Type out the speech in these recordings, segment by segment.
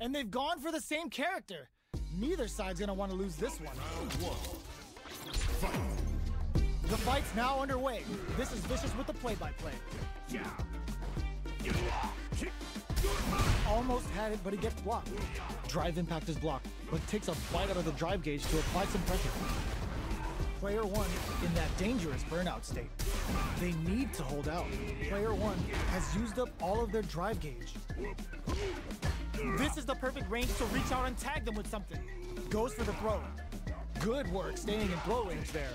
and they've gone for the same character. Neither side's gonna want to lose this one. The fight's now underway. This is Vicious with the play-by-play. Almost had it, but he gets blocked. Drive impact is blocked, but takes a bite out of the drive gauge to apply some pressure. Player one in that dangerous burnout state. They need to hold out. Player one has used up all of their drive gauge. This is the perfect range to reach out and tag them with something. Goes for the throw. Good work staying in throw range there.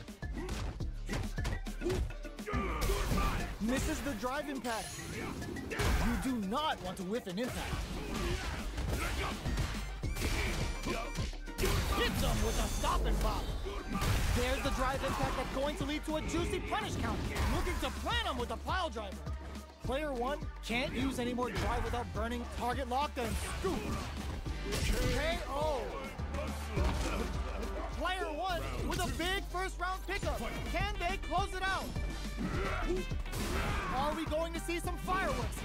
Misses the drive impact. You do not want to whiff an impact. Hits them with a stop and pop. There's the drive impact that's going to lead to a juicy punish count. Looking to plant him with a pile driver. Player one can't use any more drive without burning target locked and scoop. KO. Player one with a big first round pickup. Can they close it out? Are we going to see some fireworks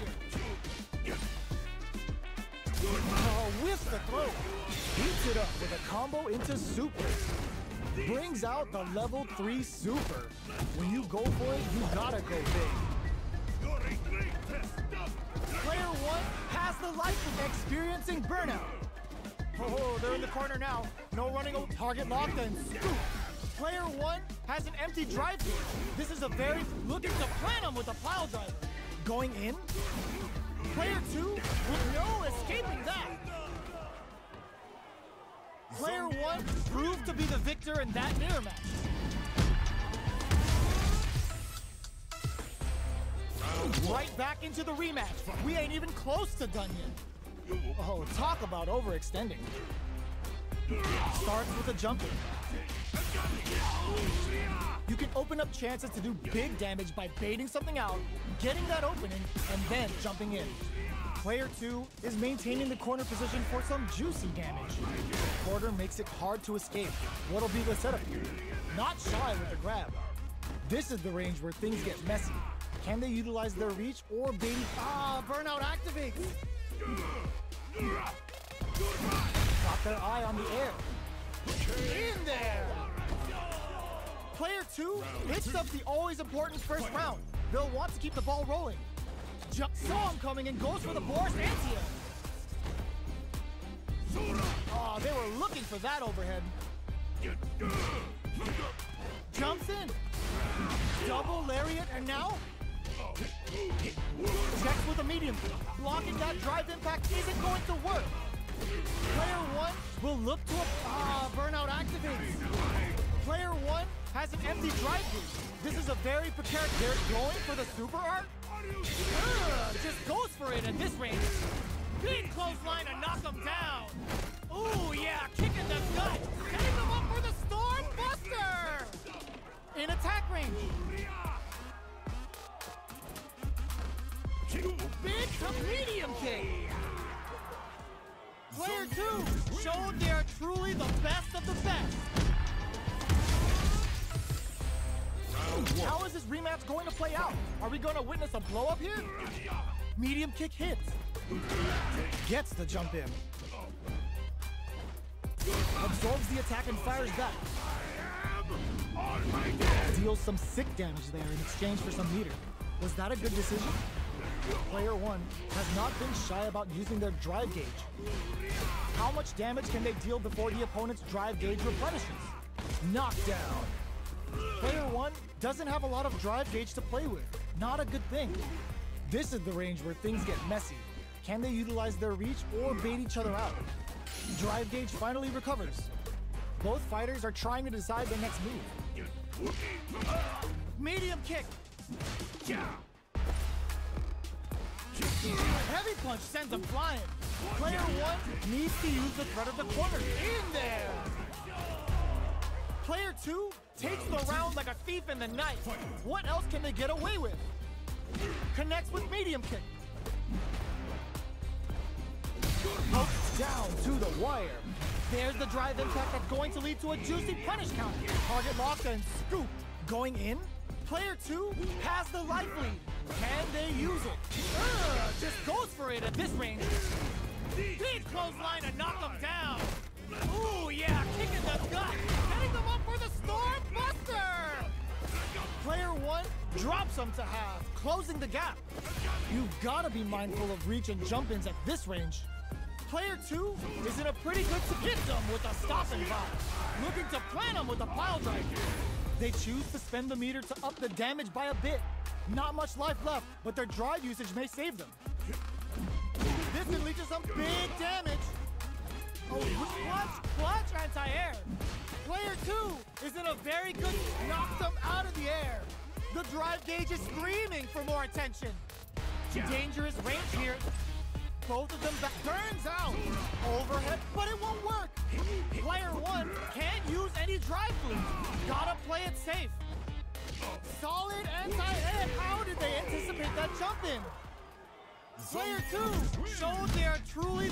here? Oh, whiffs the throw. Beats it up with a combo into super. Brings out the level 3 super. When you go for it, you gotta go big. 1 has the life of experiencing burnout. Oh, they're in the corner now. No running over target locked and scoop. Player 1 has an empty drive gauge. This is a very looking to plant him with a pile driver. Going in. Player 2 with no escaping that. Player 1 proved to be the victor in that mirror match. Right back into the rematch. We ain't even close to done yet. Oh, talk about overextending. Starts with a jumper. You can open up chances to do big damage by baiting something out, getting that opening, and then jumping in. Player 2 is maintaining the corner position for some juicy damage. Quarter makes it hard to escape. What'll be the setup here? Not shy with the grab. This is the range where things get messy. Can they utilize their reach or bait? Ah, burnout activates! Got their eye on the air. In there! Player 2 hits up the always important first round. They'll want to keep the ball rolling. Jump saw him coming and goes for the Boris Antio. Oh, they were looking for that overhead. Jumps in. Double lariat and now checks with a medium. Blocking that drive impact isn't going to work. Player one will look to a ah, burnout activates. Player one has an empty drive gauge. This is a very precarious. They're going for the super art. Ugh, just goes for it at this range. Big to medium kick. Player 2 showed they are truly the best of the best. How is this rematch going to play out? Are we going to witness a blow up here? Medium kick hits. Gets the jump in. Absorbs the attack and fires back. Deals some sick damage there in exchange for some meter. Was that a good decision? Player 1 has not been shy about using their drive gauge. How much damage can they deal before the opponent's drive gauge replenishes? Knockdown. Player 1 doesn't have a lot of drive gauge to play with. Not a good thing. This is the range where things get messy. Can they utilize their reach or bait each other out? Drive gauge finally recovers. Both fighters are trying to decide their next move. Medium kick. Heavy punch sends him flying. Player one needs to use the threat of the corner. In there. Player two takes the round like a thief in the night. What else can they get away with? Connects with medium kick. Pokes down to the wire. There's the drive impact that's going to lead to a juicy punish count. Target locked and scooped. Going in, player two has the life lead. Can they use it? Ugh, just goes for it at this range. Big clothesline to knock them down. Ooh, yeah, kick in the gut. Setting them up for the Storm Buster. Player one drops him to half, closing the gap. You've got to be mindful of reach and jump ins at this range. Player two is in a pretty good them with a stopping vibe, looking to plant him with a pile driver. They choose to spend the meter to up the damage by a bit. Not much life left, but their drive usage may save them. This can some big damage. Oh, clutch, clutch anti-air. Player two is in a very good knocked them out of the air. The drive gauge is screaming for more attention. Dangerous range here. Both of them back turns out. Overhead, but it won't work. Player one can't use any drive boost. Gotta play it safe. Solid anti-air. How did they anticipate that jump in? Player two showed they are truly